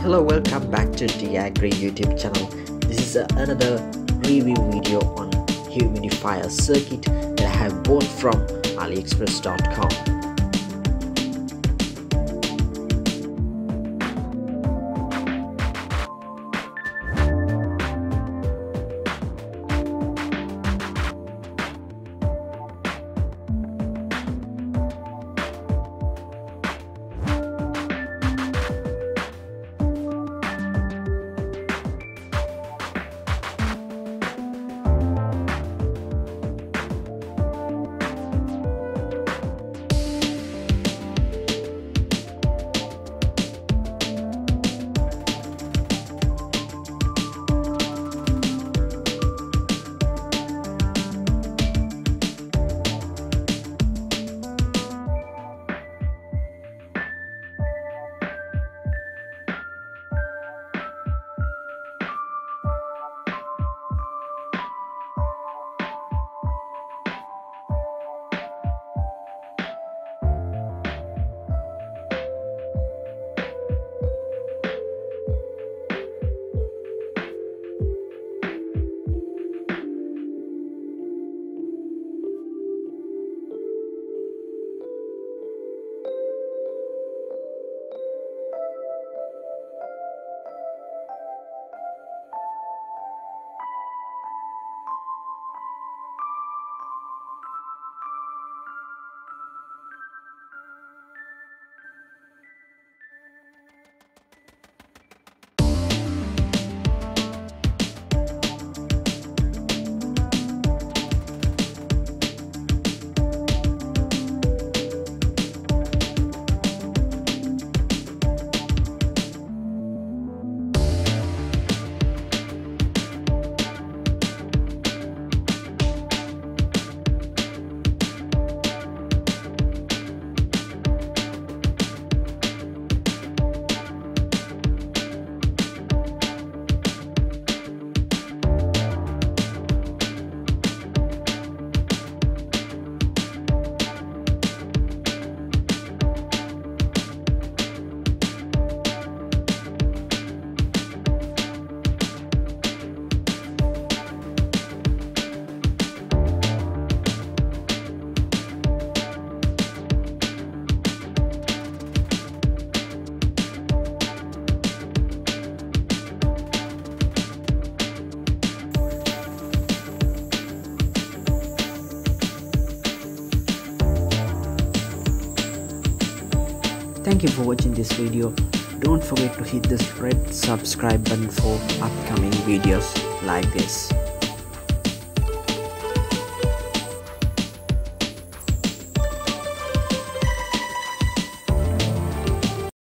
Hello, welcome back to DiAgri YouTube channel. This is another review video on humidifier circuit that I have bought from AliExpress.com. Thank you for watching this video. Don't forget to hit this red subscribe button for upcoming videos like this.